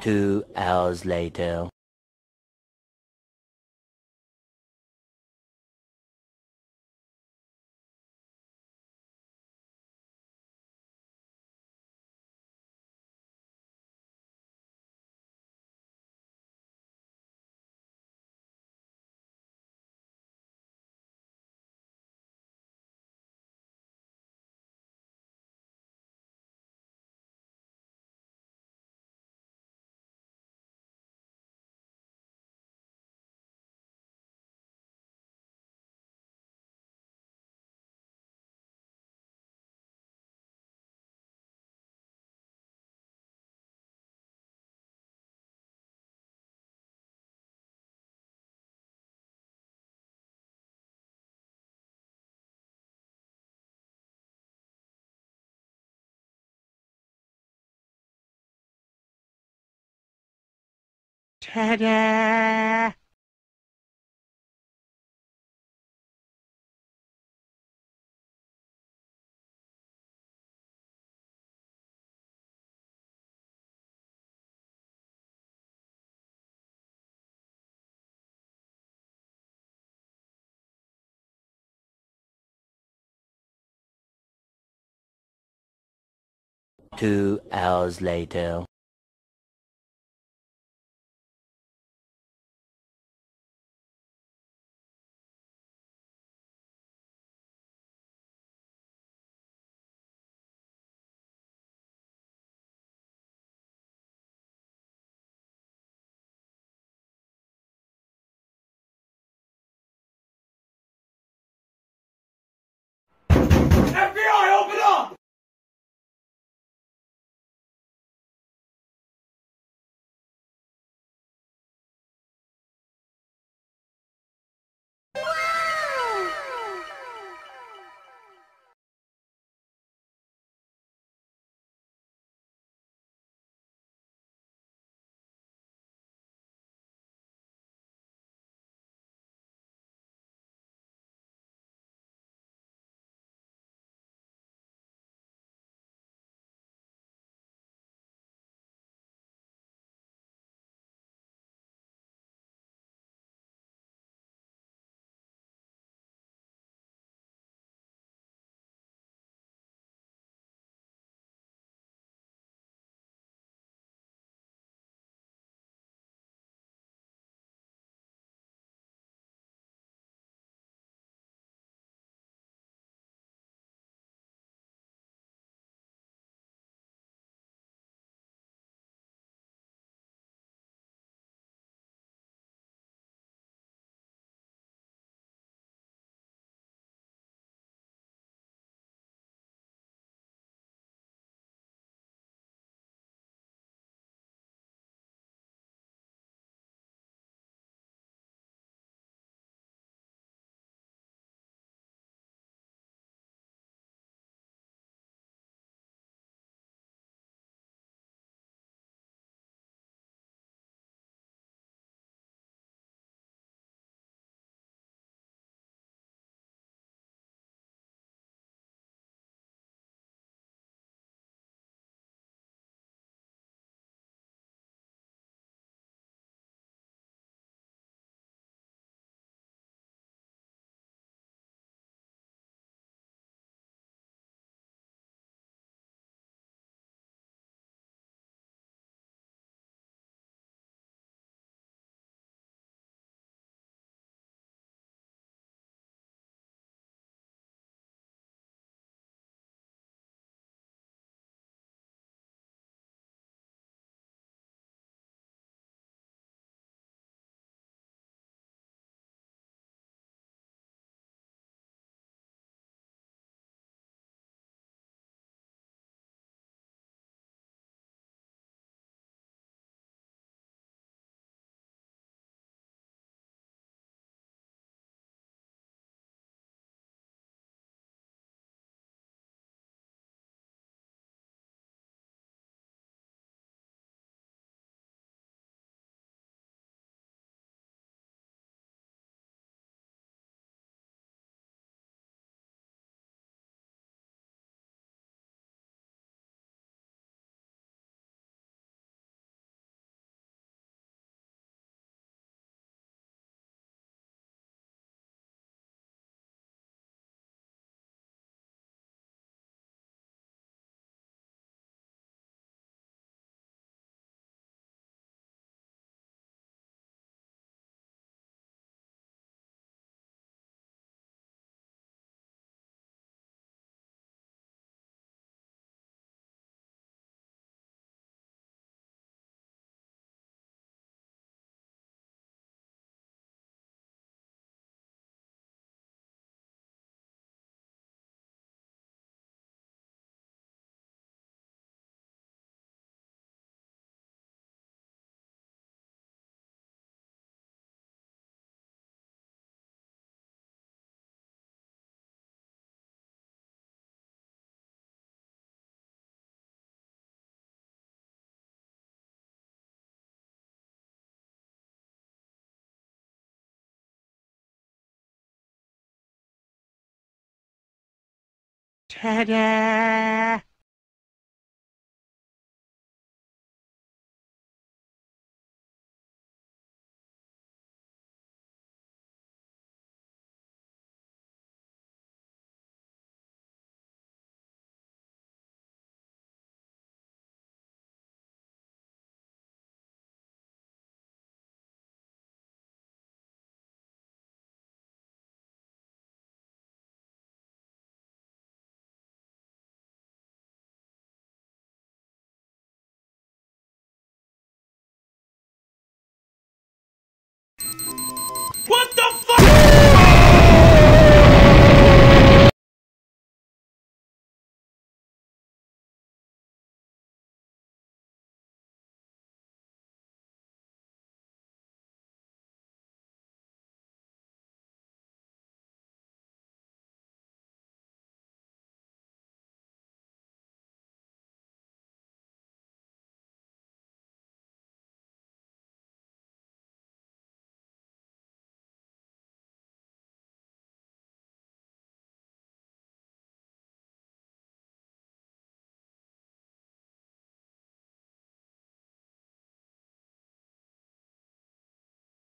Two hours later. Ta-da! Two hours later. Ta-da!